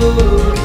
Oh.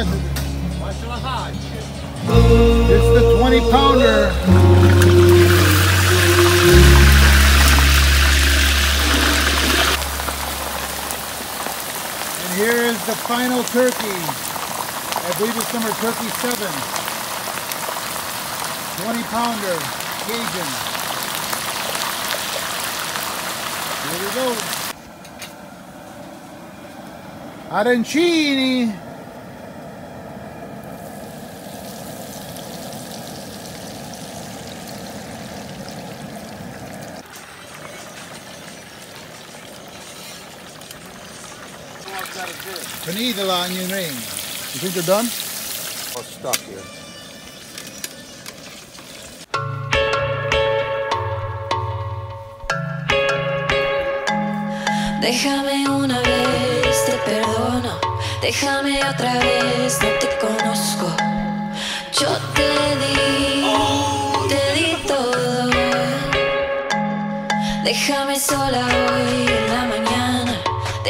It's the 20 pounder. And here is the final turkey. I believe it's number turkey seven. 20 pounder Cajun. Here we go. Arancini. Finita la onion ring. You think they're done? Oh, stuck here. Déjame una vez, te perdono. Déjame otra vez, no te conozco. Yo te di, te di todo. Déjame sola hoy.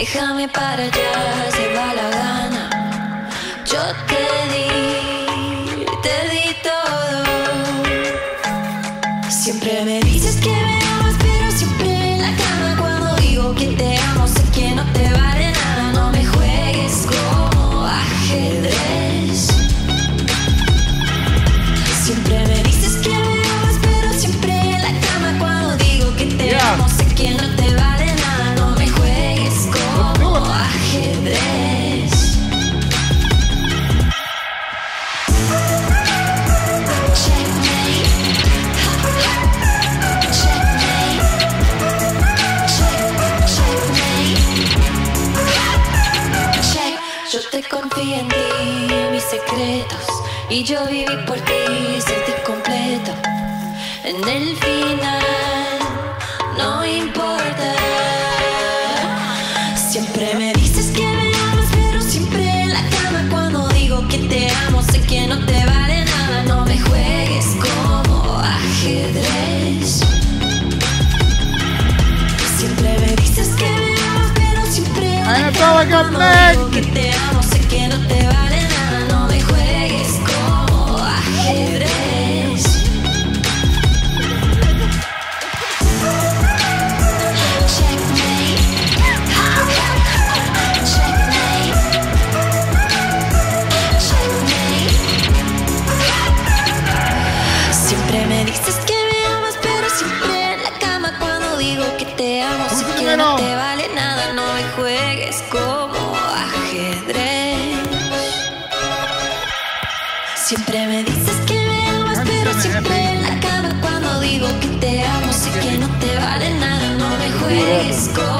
Déjame para allá, se va la gana. Yo te di, te di todo. Siempre me dices Confío en ti, mis secretos. Y yo viví por ti, sentí completo. En el final, no importa. Siempre me dices que me amas, pero siempre en la cama cuando digo que te amo, sé que no te vale nada, no me juegues como ajedrez. Siempre me dices que me amas, pero siempre en la cama que te amo, Siempre me dices que me amas, pero siempre en la cama cuando digo que te amo, sé que no te vale nada, no me juegues como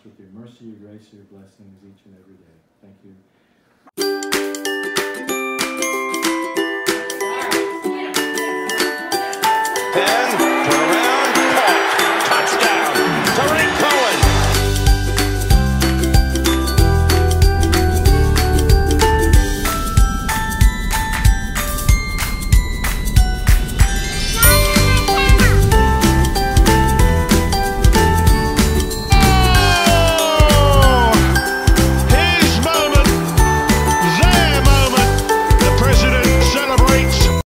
us with your mercy, your grace, your blessings each and every day. Thank you. Ten,